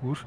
Куш.